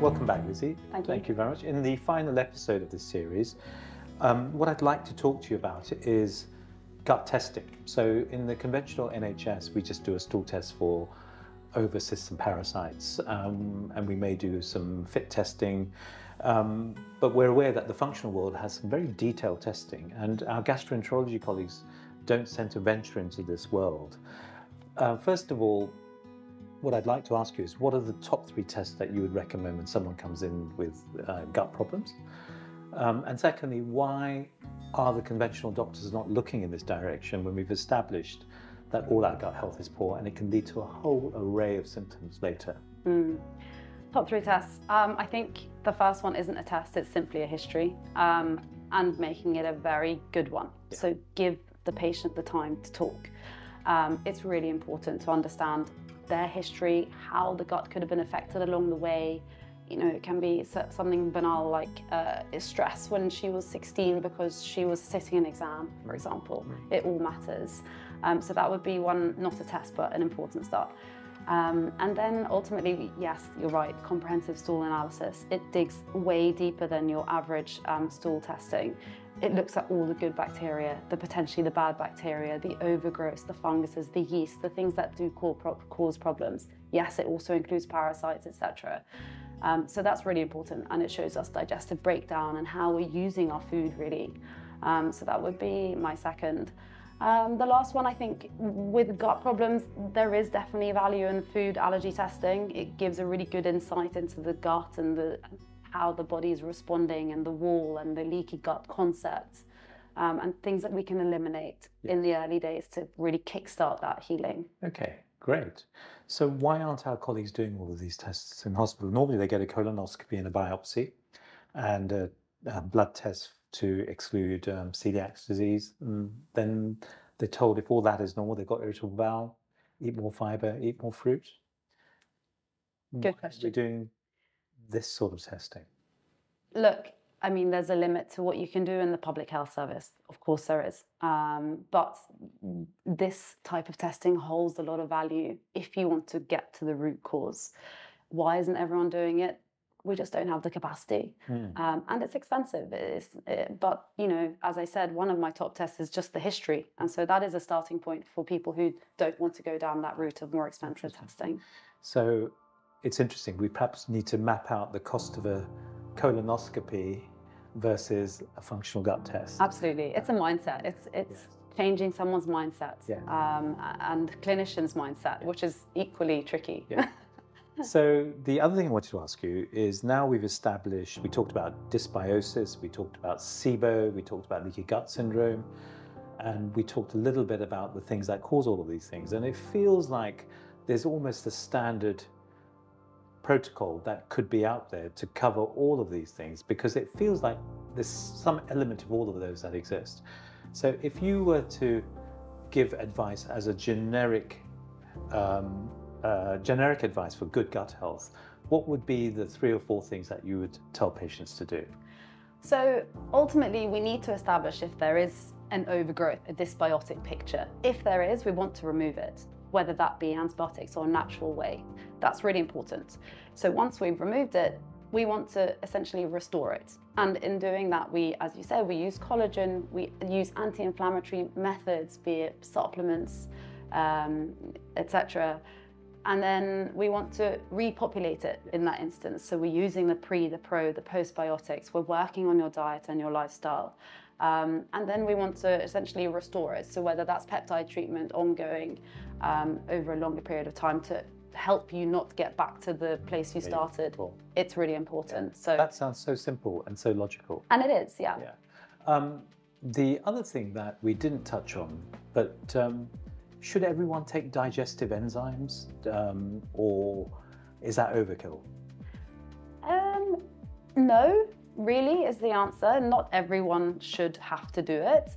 Welcome back, Lizzie. Thank you. Thank you very much. In the final episode of this series, um, what I'd like to talk to you about is gut testing. So, in the conventional NHS, we just do a stool test for ova cysts and parasites, um, and we may do some FIT testing. Um, but we're aware that the functional world has some very detailed testing, and our gastroenterology colleagues don't tend to venture into this world. Uh, first of all, what I'd like to ask you is what are the top three tests that you would recommend when someone comes in with uh, gut problems? Um, and secondly, why are the conventional doctors not looking in this direction when we've established that all our gut health is poor and it can lead to a whole array of symptoms later? Mm. Top three tests. Um, I think the first one isn't a test, it's simply a history um, and making it a very good one. Yeah. So give the patient the time to talk. Um, it's really important to understand their history, how the gut could have been affected along the way. You know, it can be something banal like uh, stress when she was 16 because she was sitting an exam, for example. It all matters. Um, so that would be one, not a test, but an important start. Um, and then ultimately, yes, you're right, comprehensive stool analysis. It digs way deeper than your average um, stool testing. It looks at all the good bacteria, the potentially the bad bacteria, the overgrowth, the funguses, the yeast, the things that do cause, cause problems. Yes, it also includes parasites, etc. Um, so that's really important, and it shows us digestive breakdown and how we're using our food really. Um, so that would be my second. Um, the last one, I think, with gut problems, there is definitely value in food allergy testing. It gives a really good insight into the gut and the how the body is responding and the wall and the leaky gut concept um, and things that we can eliminate in the early days to really kickstart that healing. Okay, great. So, why aren't our colleagues doing all of these tests in hospital? Normally, they get a colonoscopy and a biopsy and a, a blood test to exclude um, celiac disease. And then they're told if all that is normal, they've got irritable bowel, eat more fiber, eat more fruit. Good Why are we question. doing this sort of testing? Look, I mean, there's a limit to what you can do in the public health service. Of course, there is. Um, but this type of testing holds a lot of value if you want to get to the root cause. Why isn't everyone doing it? We just don't have the capacity. Hmm. Um, and it's expensive. It's, it, but, you know, as I said, one of my top tests is just the history. And so that is a starting point for people who don't want to go down that route of more expensive testing. So it's interesting. We perhaps need to map out the cost of a colonoscopy versus a functional gut test. Absolutely, it's a mindset. It's it's changing someone's mindset Yeah. um, and clinicians' mindset, which is equally tricky. Yeah. so the other thing I wanted to ask you is now we've established, we talked about dysbiosis, we talked about SIBO, we talked about leaky gut syndrome, and we talked a little bit about the things that cause all of these things. And it feels like there's almost a standard protocol that could be out there to cover all of these things because it feels like there's some element of all of those that exist. So if you were to give advice as a generic um, uh, generic advice for good gut health, what would be the three or four things that you would tell patients to do? So ultimately, we need to establish if there is an overgrowth, a dysbiotic picture. If there is, we want to remove it, whether that be antibiotics or a natural way. That's really important. So once we've removed it, we want to essentially restore it. And in doing that, we, as you said, we use collagen, we use anti-inflammatory methods, be it supplements, um, etc. And then we want to repopulate it in that instance. So we're using the pre, the pro, the postbiotics. We're working on your diet and your lifestyle. Um, and then we want to essentially restore it. So whether that's peptide treatment ongoing um, over a longer period of time to help you not get back to the place you Yeah, started, cool. it's really important. So That sounds so simple and so logical. and it is, yeah. Yeah. Um, the other thing that we didn't touch on, but um, should everyone take digestive enzymes um, or is that overkill? Um, no, really is the answer. Not everyone should have to do it.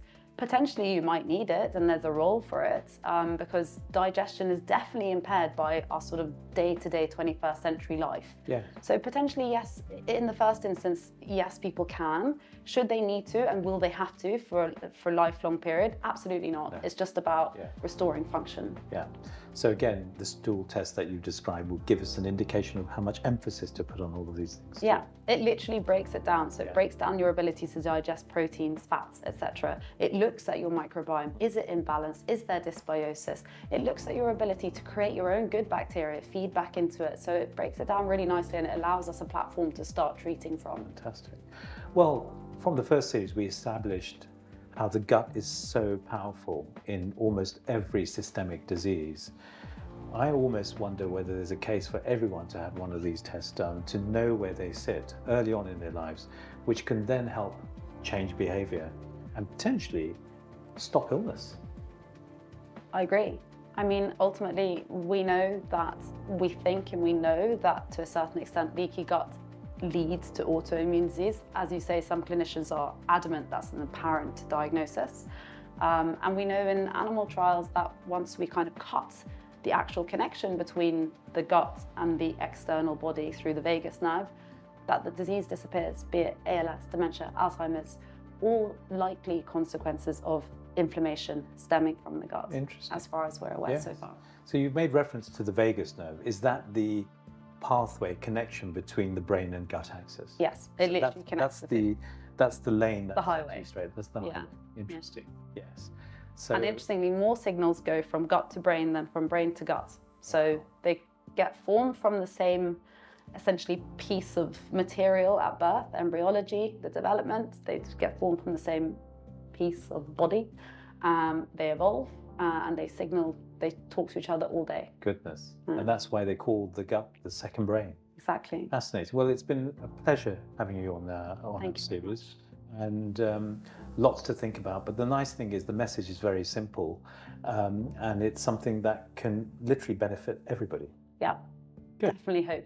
Potentially, you might need it, and there's a role for it um, because digestion is definitely impaired by our sort of day-to-day 21st century life. Yeah. So potentially, yes, in the first instance, yes, people can. Should they need to, and will they have to for for a lifelong period? Absolutely not. No. It's just about Yeah. restoring function. Yeah. So again, the stool test that you described will give us an indication of how much emphasis to put on all of these things. Yeah, it literally breaks it down. So it Yeah. breaks down your ability to digest proteins, fats, etc. It looks at your microbiome. Is it in balance? Is there dysbiosis? It looks at your ability to create your own good bacteria, feed back into it. So it breaks it down really nicely and it allows us a platform to start treating from. Fantastic. Well, from the first series, we established how the gut is so powerful in almost every systemic disease. I almost wonder whether there's a case for everyone to have one of these tests done to know where they sit early on in their lives, which can then help change behavior and potentially stop illness. I agree. I mean, ultimately, we know that we think and we know that to a certain extent, leaky gut leads to autoimmune disease. As you say, some clinicians are adamant that's an apparent diagnosis. Um, and we know in animal trials that once we kind of cut the actual connection between the gut and the external body through the vagus nerve, that the disease disappears, be it ALS, dementia, Alzheimer's, all likely consequences of inflammation stemming from the gut, Interesting. as far as we're aware Yes. so far. So you've made reference to the vagus nerve. Is that the pathway connection between the brain and gut axis? Yes, it So literally that- connects that's the, the that's the lane that's the highway. Straight. That's the Yeah. highway. Interesting. Yes. So And interestingly, more signals go from gut to brain than from brain to gut. So they get formed from the same essentially piece of material at birth, embryology, the development. They get formed from the same piece of body. Um, they evolve uh, and they signal, they talk to each other all day. goodness, Mm. and that's why they call the gut the second brain. Exactly. Fascinating. Well, it's been a pleasure having you on uh, on Thank and um, lots to think about. But the nice thing is the message is very simple, um, and it's something that can literally benefit everybody. Yeah. Good. Definitely hope.